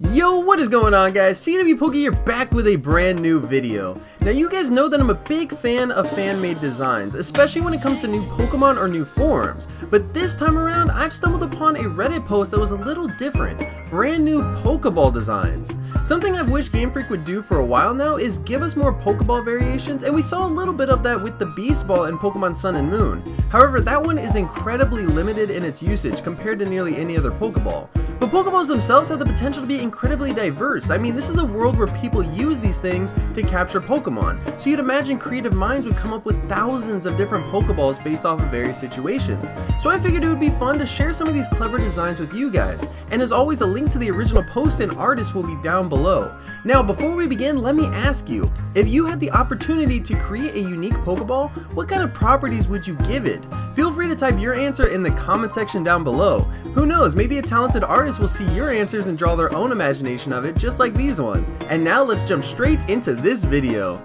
Yo, what is going on guys? CW Poke here back with a brand new video. Now you guys know that I'm a big fan of fan-made designs, especially when it comes to new Pokemon or new forms. But this time around, I've stumbled upon a Reddit post that was a little different. Brand new Pokeball designs. Something I've wished Game Freak would do for a while now is give us more Pokeball variations, and we saw a little bit of that with the Beast Ball in Pokemon Sun and Moon. However, that one is incredibly limited in its usage compared to nearly any other Pokeball. But Pokeballs themselves have the potential to be incredibly diverse. I mean, this is a world where people use these things to capture Pokemon, so you'd imagine creative minds would come up with thousands of different Pokeballs based off of various situations. So I figured it would be fun to share some of these clever designs with you guys. And as always, a link to the original post and artist will be down below. Now, before we begin, let me ask you, if you had the opportunity to create a unique Pokeball, what kind of properties would you give it? Feel free to type your answer in the comment section down below. Who knows, maybe a talented artist will see your answers and draw their own imagination of it just like these ones. And now let's jump straight into this video.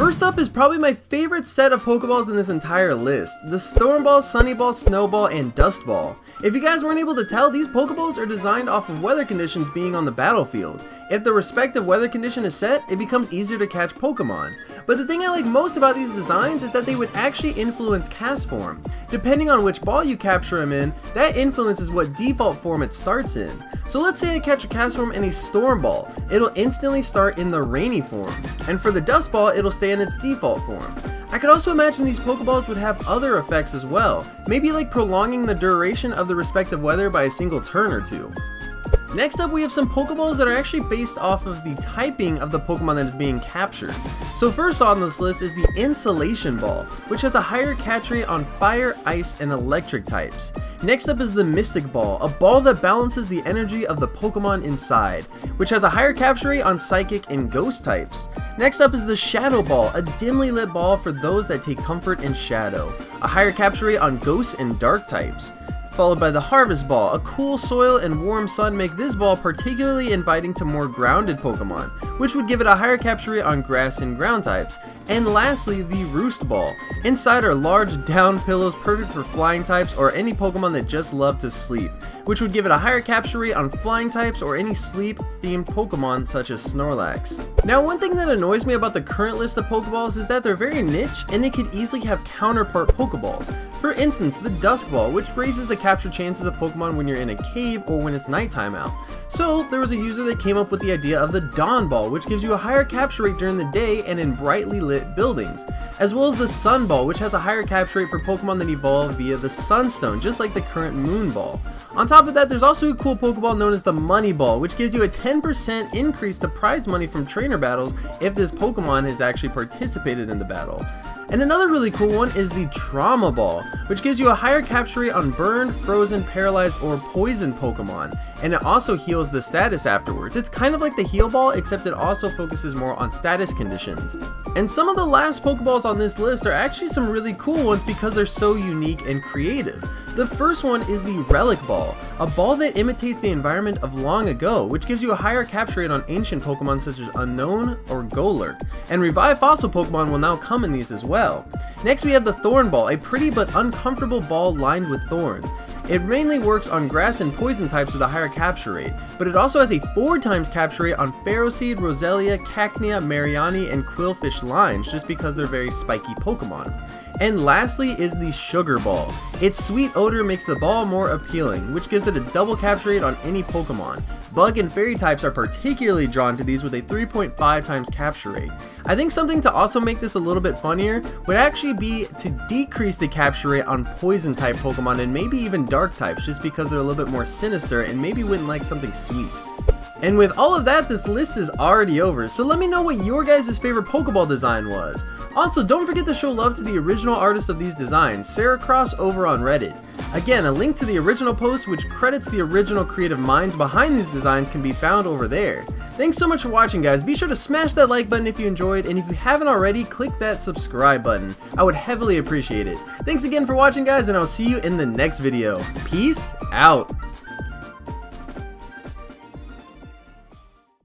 First up is probably my favorite set of Pokeballs in this entire list, the Stormball, Sunnyball, Snowball, and Dust Ball. If you guys weren't able to tell, these Pokeballs are designed off of weather conditions being on the battlefield. If the respective weather condition is set, it becomes easier to catch Pokemon. But the thing I like most about these designs is that they would actually influence Castform. Depending on which ball you capture them in, that influences what default form it starts in. So let's say I catch a Castform in a Storm Ball, it'll instantly start in the Rainy form, and for the Dust Ball it'll stay in its default form. I could also imagine these Pokeballs would have other effects as well, maybe like prolonging the duration of the respective weather by a single turn or two. Next up we have some Pokeballs that are actually based off of the typing of the Pokemon that is being captured. So first on this list is the Insulation Ball, which has a higher catch rate on Fire, Ice, and Electric types. Next up is the Mystic Ball, a ball that balances the energy of the Pokemon inside, which has a higher capture rate on Psychic and Ghost types. Next up is the Shadow Ball, a dimly lit ball for those that take comfort in shadow, a higher capture rate on Ghost and Dark types followed by the Harvest Ball. A cool soil and warm sun make this ball particularly inviting to more grounded Pokemon, which would give it a higher capture rate on grass and ground types. And lastly, the Roost Ball. Inside are large down pillows perfect for flying types or any Pokemon that just love to sleep, which would give it a higher capture rate on flying types or any sleep-themed Pokemon such as Snorlax. Now one thing that annoys me about the current list of Pokeballs is that they're very niche and they could easily have counterpart Pokeballs. For instance, the Dusk Ball, which raises the capture chances of Pokemon when you're in a cave or when it's nighttime out. So there was a user that came up with the idea of the Dawn Ball, which gives you a higher capture rate during the day and in brightly lit buildings, as well as the Sun Ball, which has a higher capture rate for Pokemon that evolve via the Sunstone, just like the current Moon Ball. On top of that, there's also a cool Pokeball known as the Money Ball, which gives you a 10% increase to prize money from trainer battles if this Pokemon has actually participated in the battle. And another really cool one is the Trauma Ball, which gives you a higher capture rate on burned, frozen, paralyzed, or poisoned Pokemon, and it also heals the status afterwards. It's kind of like the Heal Ball, except it also focuses more on status conditions. And some of the last Pokeballs on this list are actually some really cool ones because they're so unique and creative. The first one is the Relic Ball, a ball that imitates the environment of long ago, which gives you a higher capture rate on ancient Pokemon such as Unown or Golurk, and revived fossil Pokemon will now come in these as well. Next we have the Thorn Ball, a pretty but uncomfortable ball lined with thorns. It mainly works on grass and poison types with a higher capture rate, but it also has a 4 times capture rate on Ferroseed, Roselia, Cacnea, Mareanie, and Qwilfish lines just because they're very spiky Pokemon. And lastly is the Sugar Ball. Its sweet odor makes the ball more appealing, which gives it a double capture rate on any Pokemon. Bug and Fairy types are particularly drawn to these with a 3.5 times capture rate. I think something to also make this a little bit funnier would actually be to decrease the capture rate on Poison type Pokemon and maybe even Dark types just because they're a little bit more sinister and maybe wouldn't like something sweet. And with all of that, this list is already over, so let me know what your guys' favorite Pokeball design was. Also, don't forget to show love to the original artist of these designs, SeraCross over on Reddit. Again, a link to the original post which credits the original creative minds behind these designs can be found over there. Thanks so much for watching guys, be sure to smash that like button if you enjoyed, and if you haven't already, click that subscribe button. I would heavily appreciate it. Thanks again for watching guys, and I'll see you in the next video. Peace out!